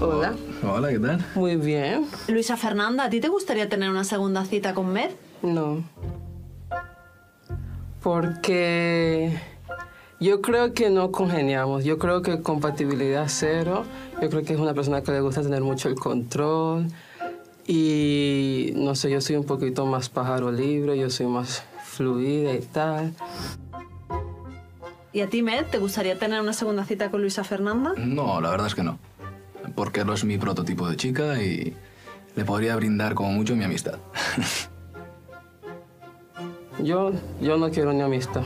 Hola. Hola, ¿qué tal? Muy bien. Luisa Fernanda, ¿a ti te gustaría tener una segunda cita con Med? No. Porque yo creo que no congeniamos. Yo creo que compatibilidad cero. Yo creo que es una persona que le gusta tener mucho el control. Y no sé, yo soy un poquito más pájaro libre, yo soy más fluida y tal. ¿Y a ti, Med, te gustaría tener una segunda cita con Luisa Fernanda? No, la verdad es que no. Porque no es mi prototipo de chica y le podría brindar como mucho mi amistad. Yo, yo no quiero ni amistad.